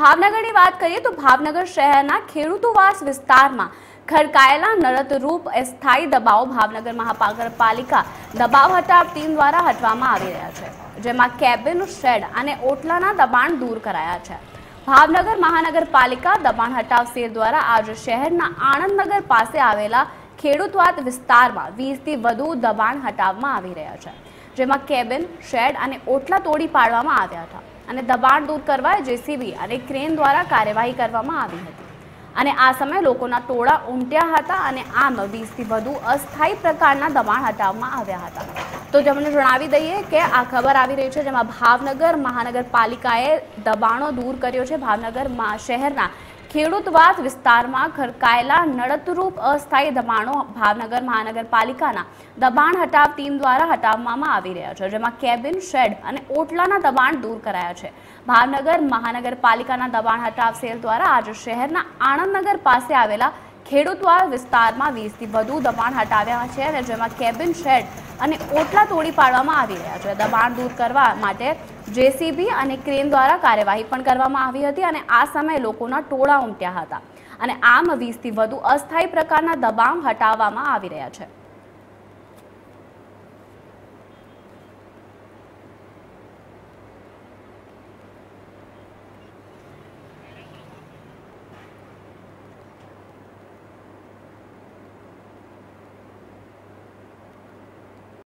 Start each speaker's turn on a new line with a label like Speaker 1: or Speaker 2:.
Speaker 1: ભાવનગરની વાત કરીએ તો ભાવનગર શહેરના ખેડૂતોવાસ વિસ્તારમાં ખડકાયેલા નરતરૂપ અસ્થાયી દબાવો ભાવનગર મહાનગરપાલિકા દબાવ હટાવ ટીમ દ્વારા હટવામાં આવી રહ્યા છે, જેમાં કેબિન શેડ અને ઓટલાના દબાણ દૂર કરાયા છે. ભાવનગર મહાનગરપાલિકા દબાણ હટાવ સેલ દ્વારા આજે શહેરના આણંદનગર પાસે આવેલા ખેડૂતવાદ વિસ્તારમાં વીસથી વધુ દબાણ હટાવવામાં આવી રહ્યા છે. જેમાં કેબિન, શેડ અને ઓટલા તોડી પાડવામાં આવ્યા હતા અને દબાણ દૂર કરવા જેસીબી અને ક્રેન દ્વારા કાર્યવાહી કરવામાં આવી હતી. અને આ સમયે લોકોના ટોળા ઉમટ્યા હતા અને આમ વીસથી વધુ અસ્થાયી પ્રકારના દબાણ હટાવવામાં આવ્યા હતા. તો તમને જણાવી દઈએ કે આ ખબર આવી રહી છે જેમાં ભાવનગર મહાનગરપાલિકાએ દબાણો દૂર કર્યો છે. ભાવનગર શહેરના ખેડૂતવાસ વિસ્તારમાં ખરકાયેલા નડતરૂપ અસ્થાયી દબાણો ભાવનગર મહાનગરપાલિકાના દબાણ હટાવ ટીમ દ્વારા હટાવવામાં આવી રહ્યા છે, જેમાં કેબિન, શેડ અને ઓટલાના દબાણ દૂર કરાયા છે. ભાવનગર મહાનગરપાલિકાના દબાણ હટાવ સેલ દ્વારા આજે શહેરના આણંદનગર પાસે આવેલા ખેડૂતવાસ વિસ્તારમાં વીસથી વધુ દબાણ હટાવ્યા છે અને જેમાં કેબિન શેડ અને ઓટલા તોડી પાડવામાં આવી રહ્યા છે. દબાણ દૂર કરવા માટે જેસીબી અને ક્રેન દ્વારા કાર્યવાહી પણ કરવામાં આવી હતી અને આ સમયે લોકોના ટોળા ઉમટ્યા હતા. અને આમ વીસથી વધુ અસ્થાયી પ્રકારના દબાણ હટાવવામાં આવી રહ્યા છે.